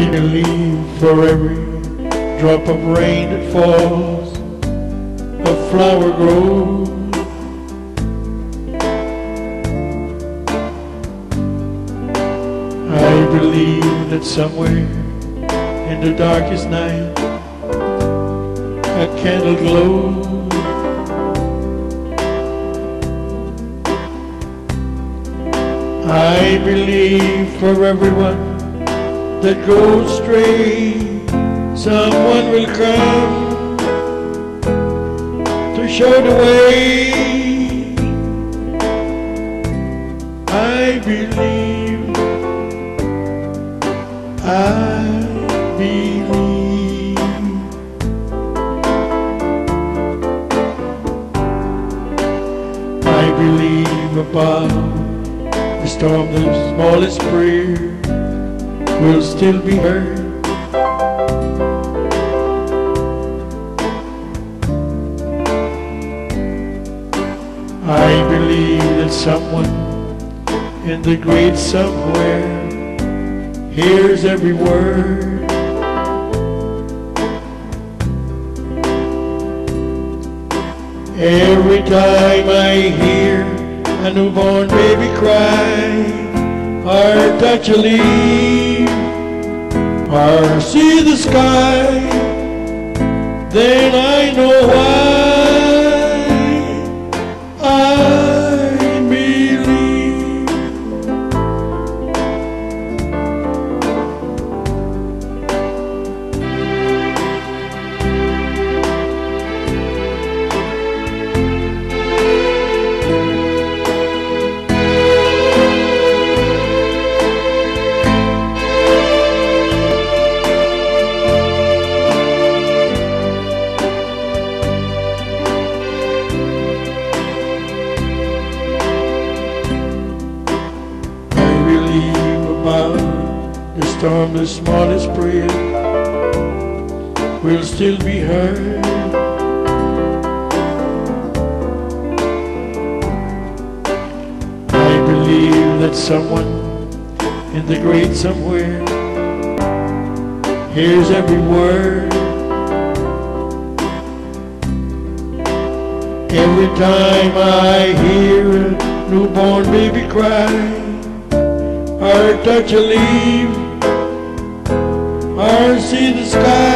I believe for every drop of rain that falls, a flower grows. I believe that somewhere in the darkest night, a candle glows. I believe for everyone that goes astray, someone will come to show the way. I believe, I believe. I believe above the storm, the smallest prayer will still be heard. I believe that someone in the great somewhere hears every word. Every time I hear a newborn baby cry, or touch or see the sky, then the smallest prayer will still be heard. I believe that someone in the great somewhere hears every word. Every time I hear a newborn baby cry, or touch a leaf, see the sky.